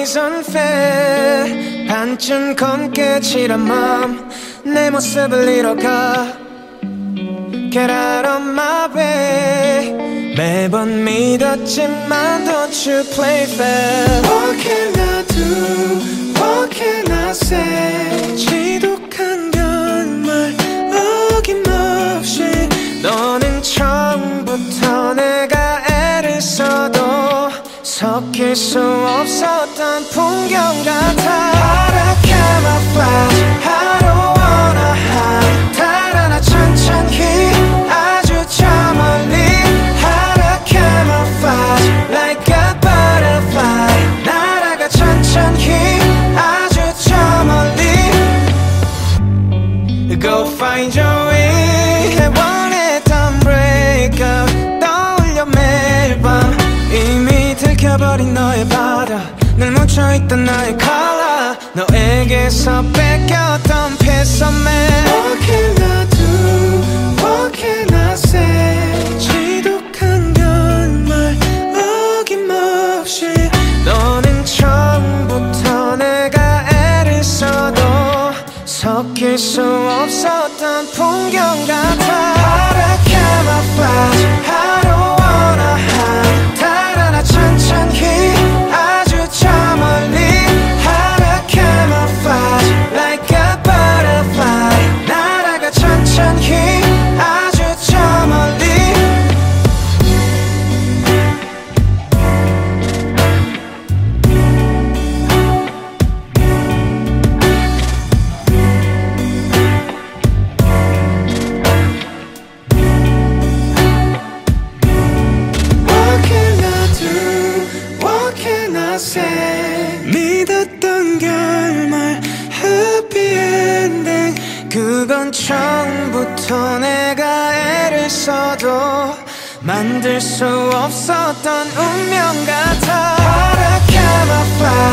always unfair 반쯤 검게 칠한 맘내 모습을 잃어가 Get out of my way 매번 믿었지만 Don't you play fair What can I do? What can I say? 지독한 결말 어김없이 너는 섞일 수 없었던 풍경 같아. can I 이미 들켜버린 너의 바다 늘 묻혀있던 나의 color 너에게서 뺏겼던 piece of me What can I do? What can I say? 지독한 결말 어김없이 너는 처음부터 내가 애를 써도 섞일 수 없었던 풍경 같 그건 처음부터 내가 애를 써도 만들 수 없었던 운명 같아. can I